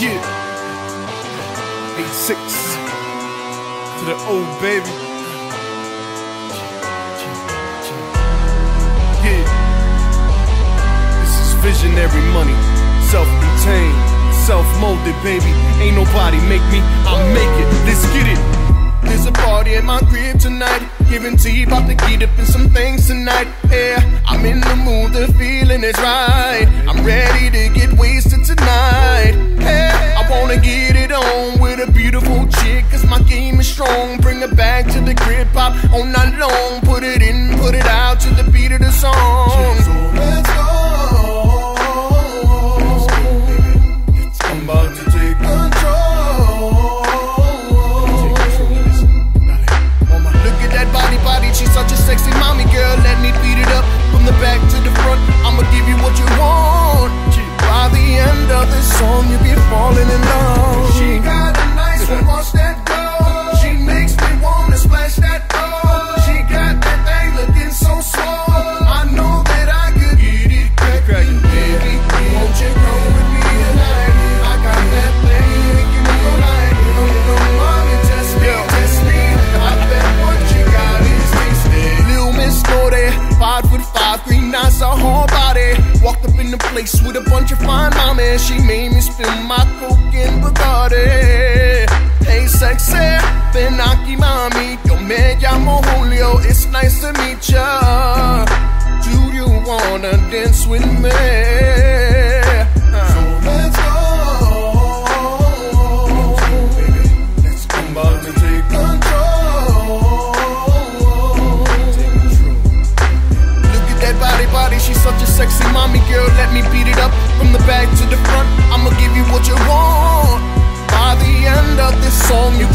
Yeah. 86 to the old baby. Yeah. This is visionary money. Self contained, self molded, baby. Ain't nobody make me, I Giving tea, about to get up in some things tonight. Yeah, I'm in the mood, the feeling is right. I'm ready to get wasted tonight. Hey, I wanna get it on with a beautiful chick, cause my game is strong. Bring it back to the crib, pop all night long. Put it in, put it out to the beat of the song. Girl. Let me beat it up from the back to the front. I'ma give you what you want. Five foot five, green eyes, a whole body. Walked up in the place with a bunch of fine mommies. She made me spill my coke in Bacardi. Hey, sexy, ven aquí, mami. Yo me llamo girl. Let me beat it up from the back to the front. I'ma give you what you want. By the end of this song, you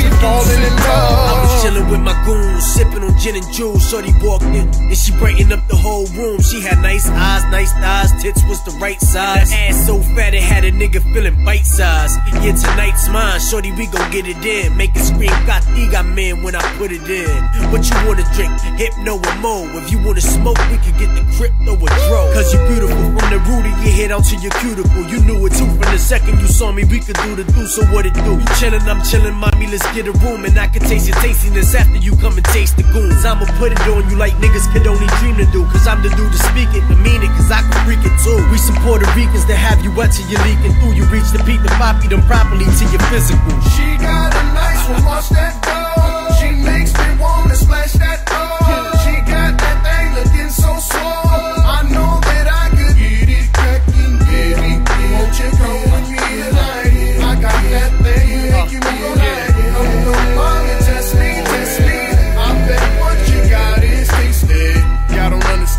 gin and juice. Shorty walked in, and she brightened up the whole room. She had nice eyes, nice thighs, tits was the right size. Ass so fat it had a nigga feeling bite size. Yeah, tonight's mine, shorty, we gon' get it in. Make it scream, got got man when I put it in. What you wanna drink? Hypno or mo? If you wanna smoke, we can get the crypto or dro. Cause you're beautiful from the root of your head out to your cuticle. You knew it too from the second you saw me. We could do the do, so what it do? You chillin', I'm chillin', mommy, let's get a room. And I can taste your tastiness after you come and taste the goons. I'ma put it on you like niggas could only dream to do. Cause I'm the dude to speak it, to mean it, cause I can freak it too. We some Puerto Ricans that have you wet till you're leaking through. You reach the peak, the poppy them properly to your physical. She got a nice one, watch that go.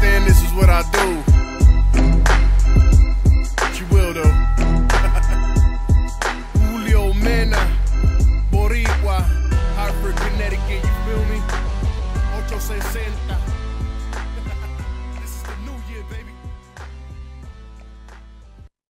understand this is what I do. But you will though. Julio Mena, Boricua, Hartford, Connecticut, you feel me? 860.